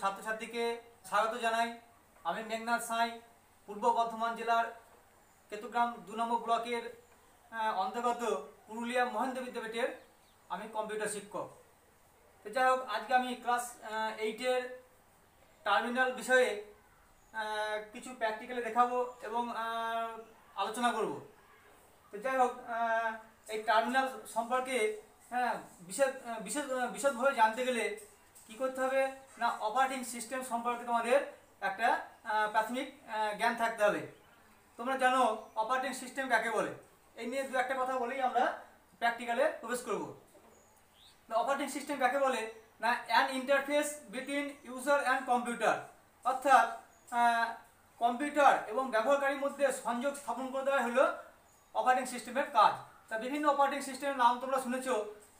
ছাত্রছাত্রীকে স্বাগত জানাই। আমি মেঘনাথ সাঁই, পূর্ব বর্ধমান জেলার কেতুগ্রাম দু নম্বর ব্লকের অন্তর্গত পুরুলিয়া মহেন্দ্র বিদ্যাপীঠের আমি কম্পিউটার শিক্ষক। তো যাই হোক, আজকে আমি ক্লাস এইটের টার্মিনাল বিষয়ে কিছু প্র্যাকটিক্যালে দেখাবো এবং আলোচনা করব। তো যাই হোক এই টার্মিনাল সম্পর্কে হ্যাঁ বিশেষ বিশেষ বিশদভাবে জানতে গেলে কি করতে হবে? না অপারেটিং সিস্টেম সম্পর্কে তোমাদের একটা প্রাথমিক জ্ঞান থাকতে হবে। তোমরা জানো অপারেটিং সিস্টেম কাকে বলে? এই নিয়ে দু একটা কথা বলেই আমরা প্র্যাকটিক্যালে প্রবেশ করব। অপারেটিং সিস্টেম কাকে বলে? না an interface between user and computer অর্থাৎ কম্পিউটার এবং ব্যবহারকারীর মধ্যে সংযোগ স্থাপন করে দেওয়া হলো অপারেটিং সিস্টেমের কাজ। তা বিভিন্ন অপারেটিং সিস্টেমের নাম তোমরা শুনেছো,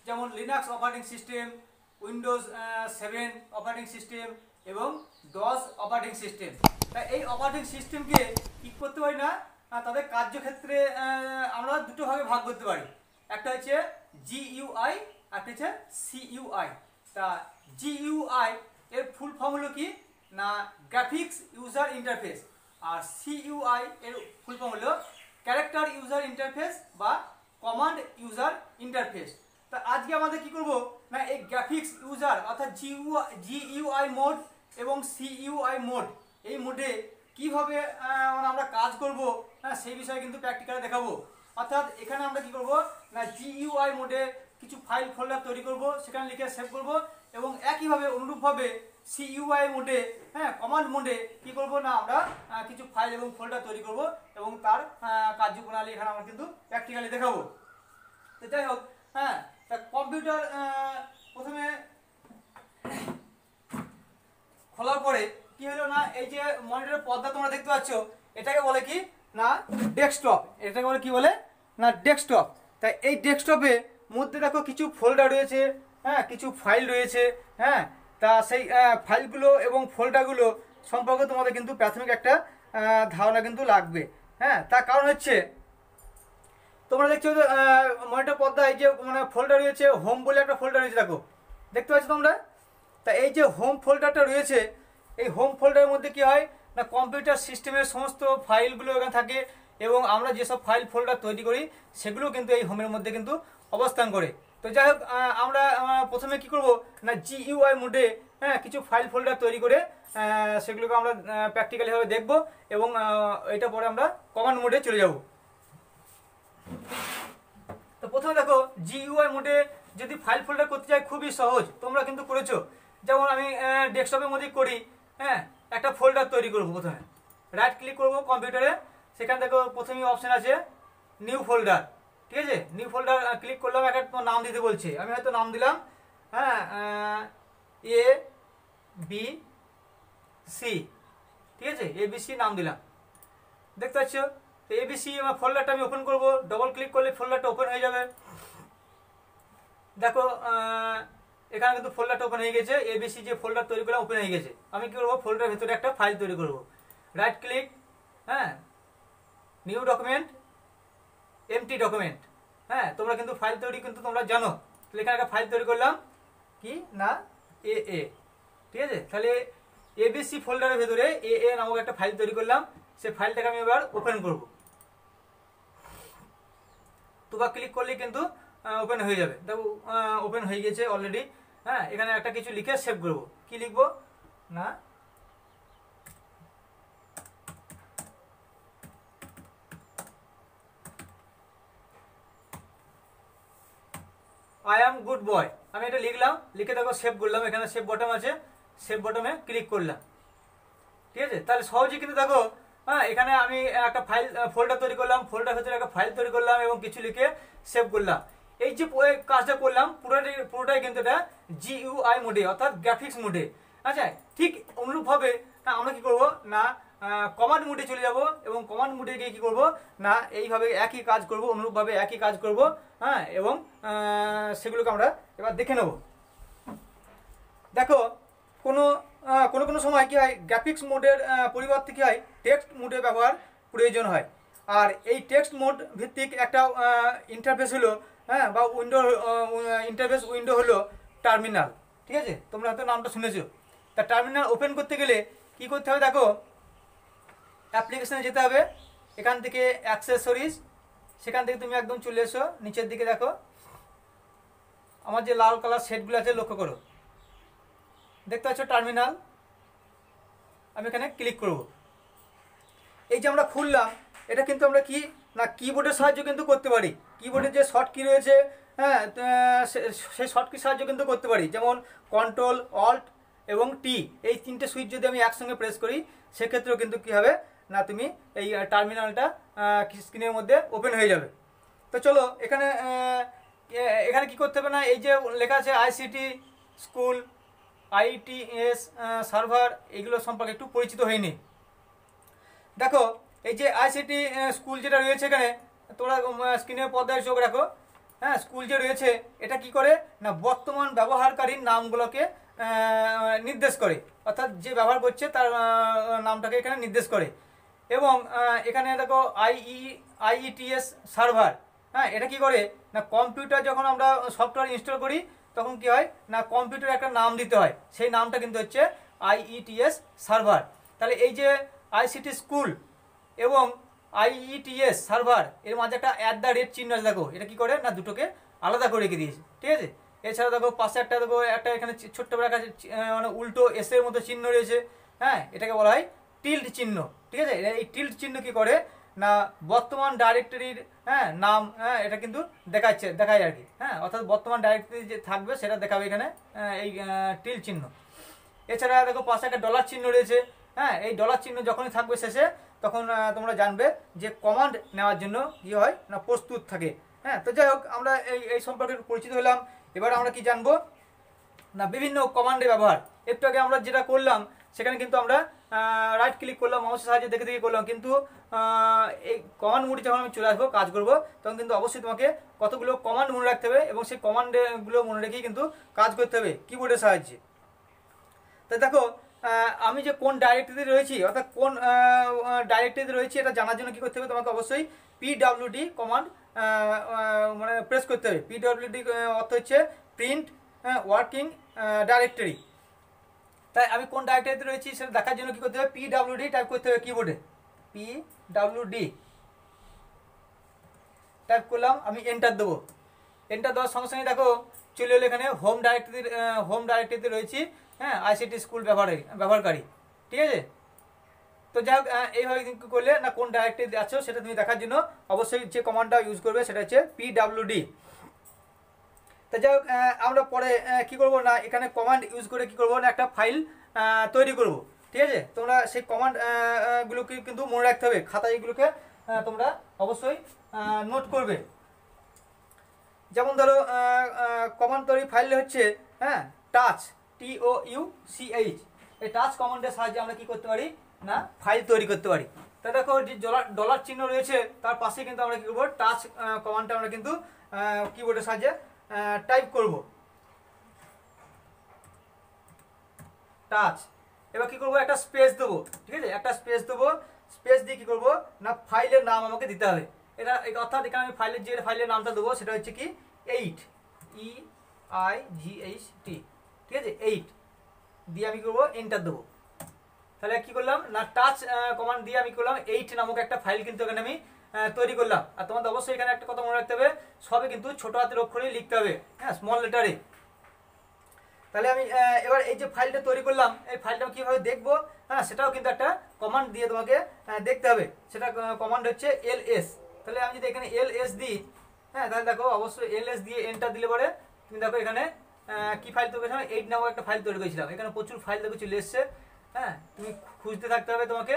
যেমন Linux operating system Windows seven operating system এবং ডস অপারেটিং সিস্টেম তা এই অপারেটিং সিস্টেমকে কি করতে পারি না তাদের কার্যক্ষেত্রে আমরা দুটো ভাগে ভাগ করতে পারি। একটা হচ্ছে জিইউআই একটা হচ্ছে সিইউআই তা জিইউআই এর ফুল ফর্ম হলো কি? না গ্রাফিক্স ইউজার ইন্টারফেস আর সিইউআই এর ফুল ফর্ম হলো ক্যারেক্টার ইউজার ইন্টারফেস বা কমান্ড ইউজার ইন্টারফেস তা আজকে আমাদের কি করব? না, এই গ্রাফিক্স ইউজার অর্থাৎ জিইউআই মোড এবং সিইউআই মোড এই মোডে কীভাবে আমরা কাজ করব হ্যাঁ সেই বিষয়ে কিন্তু প্র্যাকটিক্যালে দেখাবো। অর্থাৎ এখানে আমরা কি করব? না জিইউআই মোডে কিছু ফাইল ফোল্ডার তৈরি করব, সেখানে লিখে সেভ করব এবং একইভাবে অনুরূপভাবে সিইউআই মোডে হ্যাঁ কমান্ড মোডে কি করব? না, আমরা কিছু ফাইল এবং ফোল্ডার তৈরি করব এবং তার কার্যপ্রণালী এখানে আমরা কিন্তু প্র্যাকটিক্যালি দেখাবো। তো যাই হোক হ্যাঁ তা কম্পিউটার প্রথমে খোলার পরে কি হলো না, এই যে মনিটরের পর্দা তোমরা দেখতে পাচ্ছ, এটাকে বলে কি না ডেস্কটপ। এটাকে বলে কি বলে না ডেস্কটপ। তাই এই ডেস্কটপে মধ্যে দেখো কিছু ফোল্ডার রয়েছে হ্যাঁ কিছু ফাইল রয়েছে হ্যাঁ তা সেই ফাইলগুলো এবং ফোল্ডারগুলো সম্পর্কে তোমাদের কিন্তু প্রাথমিক একটা ধারণা কিন্তু লাগবে হ্যাঁ তার কারণ হচ্ছে তোমরা দেখছ মনিটর পর্দায় যে মানে ফোল্ডার রয়েছে হোম বলে একটা ফোল্ডার রয়েছে, দেখো। দেখতে পাচ্ছ তোমরা? তা এই যে হোম ফোল্ডারটা রয়েছে, এই হোম ফোল্ডারের মধ্যে কি হয়? না কম্পিউটার সিস্টেমের সমস্ত ফাইলগুলো এখানে থাকে এবং আমরা যেসব ফাইল ফোল্ডার তৈরি করি, সেগুলো কিন্তু এই হোমের মধ্যে কিন্তু অবস্থান করে। তো যাই হোক আমরা প্রথমে কি করব? না জিইউআই মোডে হ্যাঁ কিছু ফাইল ফোল্ডার তৈরি করে সেগুলোকে আমরা প্র্যাকটিক্যালিভাবে দেখব এবং এটা পরে আমরা কমান্ড মোডে চলে যাব। তো প্রথমে দেখো জিইউআই মোডে যদি ফাইল ফোল্ডার করতে চাই খুবই সহজ। তোমরা কিন্তু করেছ। যেমন আমি ডেস্কটপের মধ্যে করি হ্যাঁ? একটা ফোল্ডার তৈরি করব প্রথমে। রাইট ক্লিক করব কম্পিউটারে সেখান থেকে প্রথমেই অপশন আছে নিউ ফোল্ডার ঠিক আছে? নিউ ফোল্ডার ক্লিক করলাম, একটা নাম দিতে বলছে। আমি হয়তো নাম দিলাম হ্যাঁ এ বি সি ঠিক আছে? এ বি সি নাম দিলাম। দেখতে পাচ্ছ? তো এবিসি আমার ফোল্ডারটা আমি ওপেন করব। ডবল ক্লিক করলে ফোল্ডারটা ওপেন হয়ে যাবে। দেখো এখানে কিন্তু ফোল্ডারটা ওপেন হয়ে গেছে। এবিসি যে ফোল্ডার তৈরি করলাম ওপেন হয়ে গেছে। আমি কি করব? ফোল্ডারের ভেতরে একটা ফাইল তৈরি করব। রাইট ক্লিক হ্যাঁ? নিউ ডকুমেন্ট এমটি ডকুমেন্ট হ্যাঁ? তোমরা কিন্তু ফাইল তৈরি কিন্তু তোমরা জানো। তাহলে এখানে একটা ফাইল তৈরি করলাম। কি? না? এ এ ঠিক আছে? তাহলে এবিসি ফোল্ডারের ভেতরে এ এ নামক একটা ফাইল তৈরি করলাম। সেই ফাইলটাকে আমি এবার ওপেন করব। দুবার ক্লিক করলে কিন্তু ওপেন হয়ে যাবে। দেখো ওপেন হয়ে গেছে অলরেডি হ্যাঁ এখানে একটা কিছু লিখে সেভ করব। কি লিখব? না। আই অ্যাম গুড বয় আমি এটা লিখলাম, লিখে দেখো সেভ করলাম। এখানে সেভ বটম আছে। সেভ বটমে ক্লিক করলাম। ঠিক আছে? তাহলে সহজেই কিন্তু দেখো হ্যাঁ এখানে আমি একটা ফাইল ফোল্ডার তৈরি করলাম। ফোল্ডার ভেতরে একটা ফাইল তৈরি করলাম এবং কিছু লিখে সেভ করলাম। এই যে কাজটা করলাম, পুরোটাই পুরোটাই কিন্তু এটা জিইউআই মোডে অর্থাৎ গ্রাফিক্স মোডে আচ্ছা ঠিক অনুরূপভাবে আমরা কি করব? না কমান্ড মোডে চলে যাব এবং কমান্ড মোডে গিয়ে কি করব? না, এইভাবে একই কাজ করব, অনুরূপভাবে একই কাজ করব হ্যাঁ এবং সেগুলোকে আমরা এবার দেখে নেব। দেখো, কোনো কোনো কোনো সময় কী হয় গ্রাফিক্স মোডের পরিবর্তে কী হয় টেক্সট মোডের ব্যবহার প্রয়োজন হয়। আর এই টেক্সট মোড ভিত্তিক একটা ইন্টারফেস হলো হ্যাঁ বা উইন্ডো ইন্টারফেস উইন্ডো হলো টার্মিনাল ঠিক আছে? তোমরা হয়তো নামটা শুনেছো। তা টার্মিনাল ওপেন করতে গেলে কি করতে হবে দেখো অ্যাপ্লিকেশানে যেতে হবে, এখান থেকে অ্যাক্সেসরিজ সেখান থেকে তুমি একদম চলে এসো, নিচের দিকে দেখো। আমার যে লাল কালার সেটগুলো আছে, লক্ষ্য করো। দেখতে পাচ্ছ টার্মিনাল? আমি এখানে ক্লিক করব। এই যে আমরা খুললাম, এটা কিন্তু আমরা কি? না কিবোর্ডের সাহায্য কিন্তু করতে পারি। কিবোর্ডের যে শর্ট কি রয়েছে হ্যাঁ সেই শর্ট কি সাহায্য কিন্তু করতে পারি। যেমন কন্ট্রোল অল্ট এবং টি এই তিনটে সুইচ যদি আমি একসঙ্গে প্রেস করি, সেক্ষেত্রেও কিন্তু কি হবে? না, তুমি এই টার্মিনালটা স্ক্রিনের মধ্যে ওপেন হয়ে যাবে। তো চলো, এখানে এখানে কি করতে হবে না? এই যে লেখা আছে আইসিটি স্কুল আইটিএস সার্ভার, এগুলো সম্পর্কে একটু পরিচিত হয়নি। দেখো, এই যে আইসিটি স্কুল যেটা রয়েছে এখানে, তোমরা স্ক্রিনের পর্দায় চোখ রাখো। হ্যাঁ স্কুল যে রয়েছে, এটা কি করে? না, বর্তমান ব্যবহারকারীর নামগুলোকে নির্দেশ করে। অর্থাৎ যে ব্যবহার করছে, তার নামটাকে এখানে নির্দেশ করে। এবং এখানে দেখো, আইই, আইইটিএস সার্ভার। হ্যাঁ এটা কি করে? না, কম্পিউটার যখন আমরা সফটওয়্যার ইনস্টল করি তখন কি হয়? না কম্পিউটার একটা নাম দিতে হয়। সেই নামটা কিন্তু হচ্ছে আইইটিএস সার্ভার তাহলে এই যে আইসিটি স্কুল এবং আইইটিএস সার্ভার এর মাঝে একটা অ্যাট দ্য রেট চিহ্ন আছে দেখো। এটা কি করে? না, দুটোকে আলাদা করে রেখে দিয়েছে। ঠিক আছে? এছাড়া দেখো, পাশে একটা দেখো, একটা এখানে ছোট্ট একটা মানে উল্টো এসের মতো চিহ্ন রয়েছে। হ্যাঁ? এটাকে বলা হয় টিল্ট চিহ্ন। ঠিক আছে? এই টিল্ট চিহ্ন কি করে? না বর্তমান ডাইরেক্টরির হ্যাঁ নাম হ্যাঁ এটা কিন্তু দেখাচ্ছে, দেখায় আর কি হ্যাঁ অর্থাৎ বর্তমান ডাইরেক্টরি যে থাকবে সেটা দেখাবে এখানে এই টিল চিহ্ন। এছাড়া দেখো পাশে একটা ডলার চিহ্ন রয়েছে হ্যাঁ এই ডলার চিহ্ন যখনই থাকবে শেষে, তখন তোমরা জানবে যে কমান্ড নেওয়ার জন্য কি হয় না প্রস্তুত থাকে হ্যাঁ তো যাই হোক, আমরা এই এই সম্পর্কে পরিচিত হলাম। এবার আমরা কি জানব? না, বিভিন্ন কমান্ডের ব্যবহার। একটু আগে আমরা যেটা করলাম সেখানে কিন্তু আমরা রাইট ক্লিক করলাম মাউসের সাহায্যে দেখে দেখে করলাম। কিন্তু এই কমান্ড মুডে যখন আমি চলে আসব, কাজ করব, তখন কিন্তু অবশ্যই তোমাকে কতগুলো কমান্ড মনে রাখতে হবে এবং সেই কমান্ডগুলো মনে রেখেই কিন্তু কাজ করতে হবে কিবোর্ডের সাহায্যে। তো দেখো আমি যে কোন ডাইরেক্টরিতে রয়েছি, অর্থাৎ কোন ডাইরেক্টরিতে রয়েছি, এটা জানার জন্য কি করতে হবে, তোমাকে অবশ্যই পিডাব্লিউডি কমান্ড মানে প্রেস করতে হবে। পিডাব্লিউডি অর্থ হচ্ছে প্রিন্ট ওয়ার্কিং ডাইরেক্টরি তাই আমি কোন ডাইরেক্টরিতে রয়েছি সেটা দেখার জন্য কি করতে হবে? পিডাব্লিউডি টাইপ করতে হবে কিবোর্ডে পি ডাব্লিউডি টাইপ করলাম, আমি এন্টার দেবো। এন্টার দেওয়ার সঙ্গে সঙ্গে দেখো, চলে এলো এখানে হোম ডাইরেক্টরি হোম ডাইরেক্টরিতে রয়েছি হ্যাঁ আইসিটি স্কুল ব্যবহারে, ব্যবহারকারী, ঠিক আছে? তো যাই হোক এইভাবে করলে না কোন ডাইরেক্টরি আছো সেটা তুমি দেখার জন্য অবশ্যই যে কমান্ডটা ইউজ করবে সেটা হচ্ছে পিডাব্লিউডি তো যাই হোক আমরা পরে কি করব না এখানে কমান্ড ইউজ করে কি করব না একটা ফাইল তৈরি করব। ঠিক আছে? তোমরা সেই কমান্ড গুলোকে কিন্তু মনে রাখতে হবে। খাতা এগুলোকে আহ, তোমরা অবশ্যই নোট করবে। যেমন ধরো কমান্ড তৈরি ফাইল হচ্ছে হ্যাঁ touch T O U C H এই টাচ কমান্ডের সাহায্যে আমরা কি করতে পারি? না ফাইল তৈরি করতে পারি। তা দেখো যে ডলার ডলার চিহ্ন রয়েছে তার পাশে কিন্তু আমরা কি করব? টাচ কমান্ডটা আমরা কিন্তু কিবোর্ডের সাহায্যে টাইপ করব। টাচ এবার কি করব? একটা স্পেস দেবো, ঠিক আছে? একটা স্পেস দেবো। স্পেস দিয়ে কি করব? না ফাইলের নাম আমাকে দিতে হবে। এটা অর্থাৎ এখানে আমি ফাইলের যে ফাইলের নামটা দেবো, সেটা হচ্ছে কি? Eight E I G H T ঠিক আছে? এইট দিয়ে আমি করব? এন্টার দেবো। তাহলে কি করলাম? না টাচ কমান্ড দিয়ে আমি করলাম? এইট নামক একটা ফাইল কিন্তু এখানে আমি তৈরি করলাম। আর তোমাদের অবশ্যই এখানে একটা কথা মনে রাখতে হবে সবে কিন্তু ছোট হাতের অক্ষরে লিখতে হবে। হ্যাঁ স্মল লেটারে তাহলে আমি এবার এই যে ফাইলটা তৈরি করলাম, এই ফাইলটা কীভাবে দেখব? হ্যাঁ সেটাও কিন্তু একটা কমান্ড দিয়ে তোমাকে দেখতে হবে। সেটা কমান্ড হচ্ছে এল এস তাহলে আমি যদি এখানে এল এস দিই হ্যাঁ তাহলে দেখো, অবশ্যই এল এস দিয়ে এন্টার দিলে পরে তুমি দেখো এখানে কি ফাইল তৈরি করেছিলাম এইট নামক একটা ফাইল তৈরি করেছিলাম। এখানে প্রচুর ফাইল দেখো চলে এসছে। হ্যাঁ তুমি খুঁজতে থাকতে হবে তোমাকে।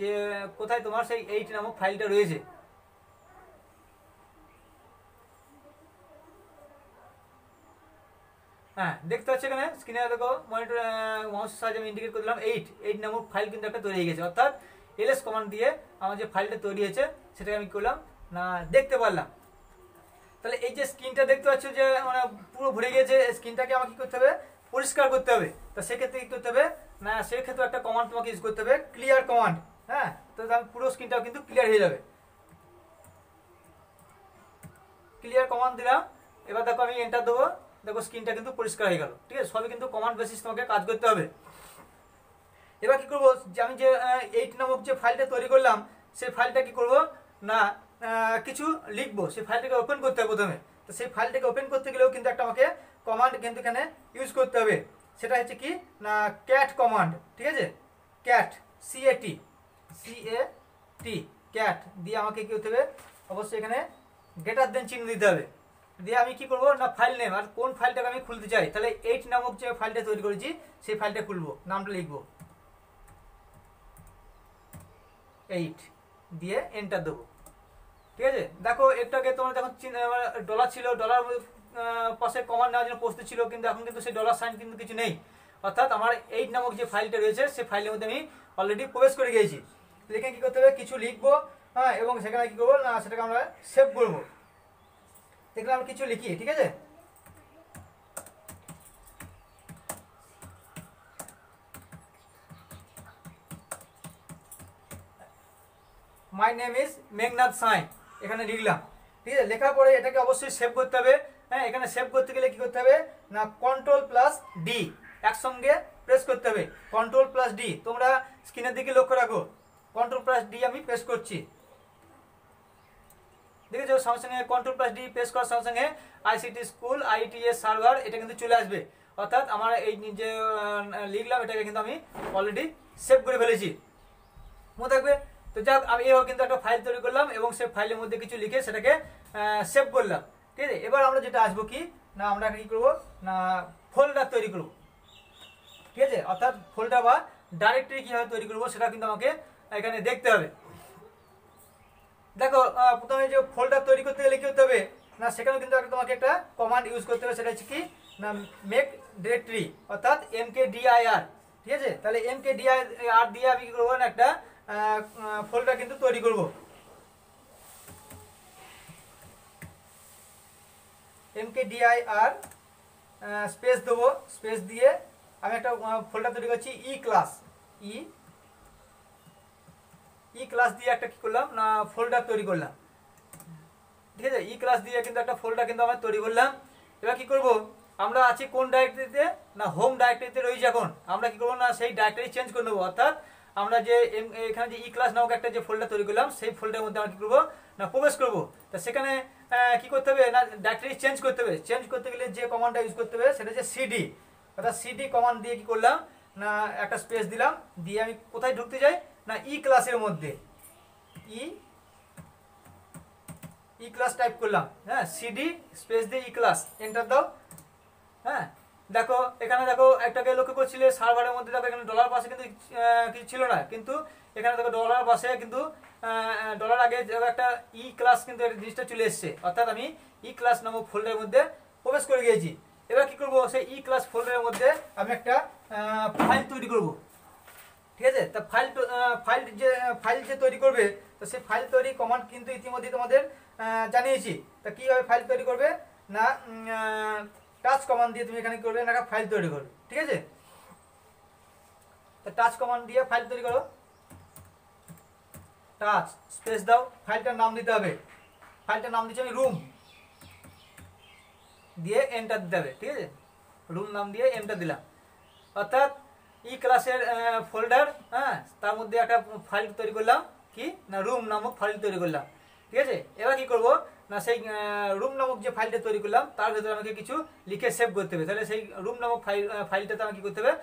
যে কোথায় তোমার সেই এইট নামক ফাইলটা রয়েছে। হ্যাঁ দেখতে পাচ্ছ এখানে? স্ক্রিনে দেখো মনিটর মাউসের সাহায্যে আমি ইন্ডিকেট করে দিলাম এইট এইট নামক ফাইল কিন্তু একটা তৈরি হয়ে গেছে। অর্থাৎ এলএস কমান্ড দিয়ে আমার যে ফাইলটা তৈরি হয়েছে, সেটাকে আমি করলাম? না, দেখতে পারলাম। তাহলে এই যে স্ক্রিনটা দেখতে পাচ্ছ যে মানে পুরো ভরে গিয়েছে স্ক্রিনটাকে আমাকে কি করতে হবে? পরিষ্কার করতে হবে। তো সেক্ষেত্রে কি করতে হবে? না, সেক্ষেত্রে একটা কমান্ড তোমাকে ইউজ করতে হবে। ক্লিয়ার কমান্ড হ্যাঁ তো পুরো স্ক্রিনটাও কিন্তু ক্লিয়ার হয়ে যাবে। ক্লিয়ার কমান্ড দিলাম। এবার দেখো আমি এন্টার দেবো। দেখো স্ক্রিনটা কিন্তু পরিষ্কার হয়ে গেল। ঠিক আছে? সবই কিন্তু কমান্ড বেসিস তোমাকে কাজ করতে হবে। এবার কি করব? যে আমি যে এইট নামক যে ফাইলটা তৈরি করলাম, সেই ফাইলটা কি করব? না কিছু লিখব। সেই ফাইলটাকে ওপেন করতে হবে প্রথমে। তো সেই ফাইলটাকে ওপেন করতে গেলেও কিন্তু একটা আমাকে কমান্ড কিন্তু এখানে ইউজ করতে হবে। সেটা হচ্ছে কি? না ক্যাট কমান্ড ঠিক আছে? Cat C A T C A T cat দিয়ে আমাকে কি করতে হবে? অবশ্যই এখানে গেটার দেন চিহ্ন দিতে হবে। দিয়ে আমি কি করব? না ফাইল নেম আর কোন ফাইলটাকে আমি খুলতে চাই? তাহলে এইট নামক যে ফাইলটা তৈরি করেছি, সেই ফাইলটা খুলবো। নামটা লিখব। এইট দিয়ে এন্টার দেবো। ঠিক আছে? দেখো একটাকে তোমার যখন ডলার ছিল ডলার পাশে কমান্ড নেওয়ার জন্য প্রস্তুত ছিল, কিন্তু এখন কিন্তু সেই ডলার সাইন কিন্তু কিছু নেই। অর্থাৎ আমার এইট নামক যে ফাইলটা রয়েছে, সেই ফাইলের মধ্যে আমি অলরেডি প্রবেশ করে গিয়েছি। লিখে কি করতে হবে? কিছু লিখব হ্যাঁ এবং সেখানে কি করব? না, সেটাকে আমরা সেভ করব। এখানে আমরা কিছু লিখি, ঠিক আছে? মাই নেম ইজ মেঘনাথ সাই এখানে লিখলাম। ঠিক আছে? লেখার পরে এটাকে অবশ্যই সেভ করতে হবে। হ্যাঁ এখানে সেভ করতে গেলে কি করতে হবে? না কন্ট্রোল প্লাস ডি একসঙ্গে প্রেস করতে হবে। কন্ট্রোল প্লাস ডি তোমরা স্ক্রিনের দিকে লক্ষ্য রাখো। কন্ট্রোল প্লাস ডি আমি প্রেস করছি। দেখেছ? সঙ্গে সঙ্গে কন্ট্রোল প্লাস ডি প্রেস করার সঙ্গে সঙ্গে আইসিটি স্কুল আইটিএস সার্ভার এটা কিন্তু চলে আসবে। অর্থাৎ আমার এই যে লিখলাম, এটাকে কিন্তু আমি অলরেডি সেভ করে ফেলেছি। মনে থাকবে? তো যাক, আমি এভাবে কিন্তু একটা ফাইল তৈরি করলাম এবং সেই ফাইলের মধ্যে কিছু লিখে সেটাকে সেভ করলাম। ঠিক আছে? এবার আমরা যেটা আসব কি? না, আমরা কি করব? না ফোল্ডার তৈরি করব। ঠিক আছে? অর্থাৎ ফোল্ডার বা ডাইরেক্টরি কীভাবে তৈরি করব সেটা কিন্তু আমাকে এখানে দেখতে হবে। দেখো প্রথমে যে ফোল্ডার তৈরি করতে গেলে কি করতে হবে? না সেখানে কিন্তু তোমাকে একটা কমান্ড ইউজ করতে হবে, সেটা হচ্ছে কি? না মেক ডিরেক্টরি অর্থাৎ এম কে ডিআইআর ঠিক আছে? তাহলে এম কে ডিআইআর দিয়ে আমি কি করব না, একটা ফোল্ডার কিন্তু তৈরি করব। এম কে ডিআইআর স্পেস দেবো স্পেস দিয়ে আমি একটা ফোল্ডার তৈরি করছি ই ক্লাস ই ই ক্লাস দিয়ে একটা কি করলাম? না ফোল্ডার তৈরি করলাম। ঠিক আছে? ই ক্লাস দিয়ে কিন্তু একটা ফোল্ডার কিন্তু আমরা তৈরি করলাম। এবার কি করব? আমরা আছি কোন ডাইরেক্টরিতে না হোম ডাইরেক্টরিতে রয়েছে এখন। আমরা কি করব? না, সেই ডাইরেক্টরি চেঞ্জ করে নেব। অর্থাৎ আমরা যে এখানে যে ই ক্লাস নামক একটা যে ফোল্ডার তৈরি করলাম, সেই ফোল্ডারের মধ্যে আমরা কি করব? না, প্রবেশ করব। তা সেখানে কি করতে হবে? না ডাইরেক্টরি চেঞ্জ করতে হবে। চেঞ্জ করতে গেলে যে কমান্ডটা ইউজ করতে হবে, সেটা হচ্ছে সিডি অর্থাৎ সিডি কমান্ড দিয়ে কি করলাম? না, একটা স্পেস দিলাম। দিয়ে আমি কোথায় ঢুকতে যাই? না ই ক্লাসের মধ্যে। ই ই ক্লাস টাইপ করলাম। হ্যাঁ সিডি স্পেস দিয়ে ই ক্লাস এন্টার দাও। হ্যাঁ দেখো, এখানে দেখো, একটাকে লক্ষ্য করছিলে সার্ভারের মধ্যে দেখো, এখানে ডলার পাশে কিন্তু কিছু ছিল না। কিন্তু এখানে দেখো ডলার পাশে কিন্তু ডলার আগে একটা ই ক্লাস কিন্তু একটা জিনিসটা চলে এসছে। অর্থাৎ আমি ই ক্লাস নামক ফোল্ডারের মধ্যে প্রবেশ করে গিয়েছি। এবার কি করব? সেই ই ক্লাস ফোল্ডারের মধ্যে আমি একটা ফাইল তৈরি করব। ঠিক আছে? তা ফাইল ফাইল যে ফাইল যে তৈরি করবে, তো সেই ফাইল তৈরি কমান্ড কিন্তু ইতিমধ্যে তোমাদের জানিয়েছি। তা কীভাবে ফাইল তৈরি করবে? না টাচ কমান্ড দিয়ে তুমি এখানে করবে? না ফাইল তৈরি করবে। ঠিক আছে? তা টাচ কমান্ড দিয়ে ফাইল তৈরি করো। টাচ স্পেস দাও। ফাইলটার নাম দিতে হবে। ফাইলটার নাম দিচ্ছি আমি রুম দিয়ে এন্টার দিতে হবে। ঠিক আছে? রুম নাম দিয়ে এন্টার দিলাম। অর্থাৎ ই ক্লাসের ফোল্ডার হ্যাঁ? তার মধ্যে একটা ফাইল তৈরি করলাম। কি? না রুম নামক ফাইল তৈরি করলাম। ঠিক আছে? এবার কি করব? না, সেই রুম নামক যে ফাইলটা তৈরি করলাম, তার ভেতরে আমাকে কিছু লিখে সেভ করতে হবে। তাহলে সেই রুম নামক ফাইল ফাইলটাতে আমাকে করতে হবে?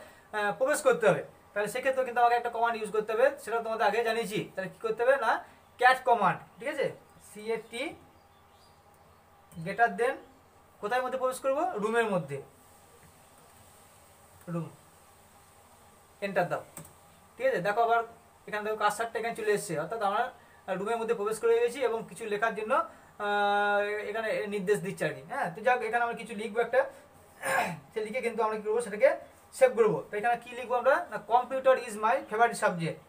প্রবেশ করতে হবে। তাহলে সেক্ষেত্রে কিন্তু আমাকে একটা কমান্ড ইউজ করতে হবে। সেটা তোমাদের আগে জানিয়েছি। তাহলে কি করতে হবে? না ক্যাট কমান্ড ঠিক আছে? সি এ গেটার দেন কোথায় মধ্যে প্রবেশ করব? রুমের মধ্যে। রুম এন্টার দাও। ঠিক আছে? দেখো আবার এখানে দেখো কাজটা এখানে চলে এসেছে। অর্থাৎ আমরা রুমের মধ্যে প্রবেশ করে গেছি এবং কিছু লেখার জন্য এখানে নির্দেশ দিচ্ছে আর কি। হ্যাঁ? তো যাক, এখানে আমরা কিছু লিখব একটা। সে লিখে কিন্তু আমরা কি করব? সেটাকে সেভ করব। তো এখানে কি লিখব আমরা? Computer is my favourite subject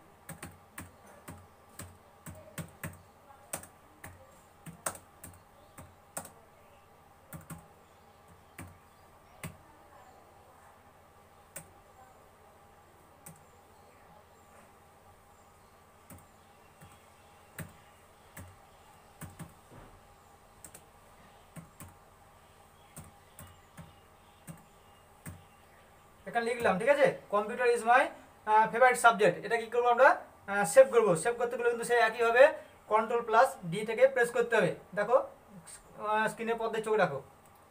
এখানে লিখলাম ঠিক আছে? Computer is my favourite subject এটা কি করব আমরা? সেভ করব। সেভ করতে গেলে কিন্তু সেই একই হবে। কন্ট্রোল প্লাস ডি থেকে প্রেস করতে হবে। দেখো স্ক্রিনের পর্দায় চোখ রাখো।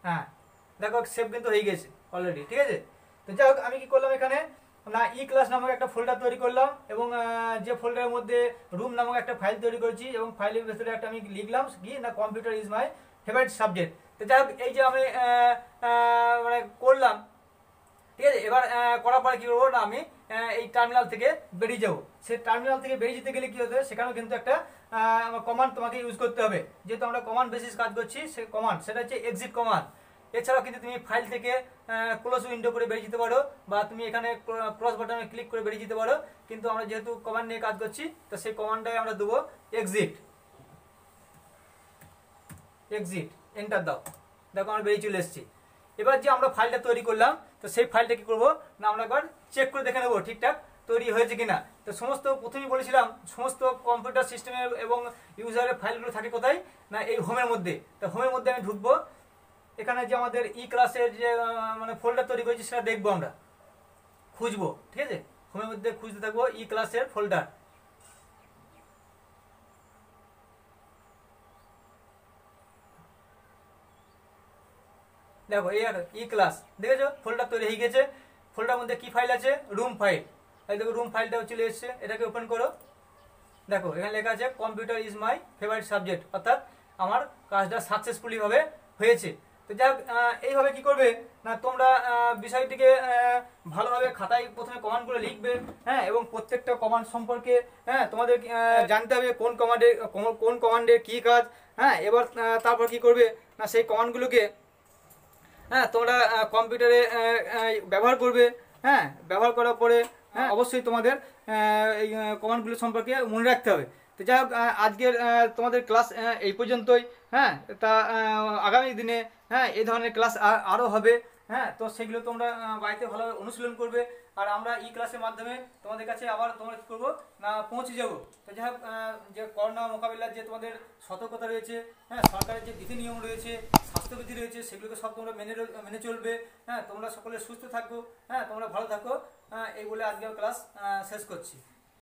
হ্যাঁ দেখো সেভ কিন্তু হয়ে গেছে অলরেডি ঠিক আছে? তো যাই হোক, আমি কি করলাম এখানে? না ই ক্লাস নামক একটা ফোল্ডার তৈরি করলাম এবং যে ফোল্ডারের মধ্যে রুম নামক একটা ফাইল তৈরি করেছি এবং ফাইলের ভেতরে একটা আমি লিখলাম কি, না computer is my favourite subject তো যাই হোক, এই যে আমি মানে করলাম ঠিক আছে? এবার করার পরে কি করব না, আমি এই টার্মিনাল থেকে বেরিয়ে যাব। সেই টার্মিনাল থেকে বেরিয়ে যেতে গেলে কি হতে সেখানেও কিন্তু একটা কমান্ড তোমাকে ইউজ করতে হবে। যেহেতু আমরা কমান্ড বেসিস কাজ করছি, সে কমান্ড সেটা হচ্ছে এক্সিট কমান্ড এছাড়াও কিন্তু তুমি ফাইল থেকে ক্লোজ উইন্ডো করে বেরিয়ে যেতে পারো, বা তুমি এখানে ক্রস বাটনে ক্লিক করে বেরিয়ে যেতে পারো। কিন্তু আমরা যেহেতু কমান্ড নিয়ে কাজ করছি, তো সেই কমান্ডটাই আমরা দেবো এক্সিট এক্সিট এন্টার দাও। দেখো, আমরা বেরিয়ে চলে এসেছি। এবার যে আমরা ফাইলটা তৈরি করলাম, তো সেই ফাইলটা কি করব? না, আমরা একবার চেক করে দেখে নেব ঠিকঠাক তৈরি হয়েছে কিনা। তো সমস্ত, প্রথমেই বলেছিলাম, সমস্ত কম্পিউটার সিস্টেমের এবং ইউজারের ফাইলগুলো থাকে কোথায়? না, এই হোমের মধ্যে। তো হোমের মধ্যে আমি ঢুকবো। এখানে যে আমাদের ই ক্লাসের যে মানে ফোল্ডার তৈরি করেছি, সেটা দেখব আমরা। খুঁজবো, ঠিক আছে? হোমের মধ্যে খুঁজতে থাকব ই ক্লাসের ফোল্ডার দেখো এই আর ই ক্লাস দেখেছ? ফোল্ডার তৈরি হয়ে গেছে। ফোল্ডার মধ্যে কি ফাইল আছে? রুম ফাইল এই দেখো রুম ফাইলটাও চলে এসেছে। এটাকে ওপেন করো। দেখো এখানে লেখা আছে computer is my favourite subject অর্থাৎ আমার কাজটা সাকসেসফুলি ভাবে হয়েছে। তো আহ, এইভাবে কি করবে? না তোমরা বিষয়টিকে ভালোভাবে খাতায় প্রথমে কমান্ডগুলো লিখবে হ্যাঁ এবং প্রত্যেকটা কমান্ড সম্পর্কে হ্যাঁ তোমাদের জানতে হবে কোন কমান্ডের কোন কমান্ডের কি কাজ হ্যাঁ এবার তারপর কি করবে? না সেই কমান্ডগুলোকে হ্যাঁ তোমরা কম্পিউটারে ব্যবহার করবে হ্যাঁ ব্যবহার করার পরে হ্যাঁ অবশ্যই তোমাদের এই কমান্ডগুলো সম্পর্কে মনে রাখতে হবে। তো যাই হোক আজকের তোমাদের ক্লাস এই পর্যন্তই হ্যাঁ তা আগামী দিনে হ্যাঁ এই ধরনের ক্লাস আরও হবে হ্যাঁ তো সেগুলো তোমরা বাড়িতে ভালোভাবে অনুশীলন করবে আর আমরা ই ক্লাসের মাধ্যমে তোমাদের কাছে আবার তোমরা কী করব? না, পৌঁছে যাব। তো যাই হোক যে করোনা মোকাবিলার যে তোমাদের সতর্কতা রয়েছে হ্যাঁ সরকারের যে বিধি নিয়ম রয়েছে, স্বাস্থ্যবিধি রয়েছে, সেগুলোকে সব তোমরা মেনে মেনে চলবে। হ্যাঁ তোমরা সকলে সুস্থ থাকো। হ্যাঁ তোমরা ভালো থাকো। হ্যাঁ এই বলে আজকে ক্লাস শেষ করছি।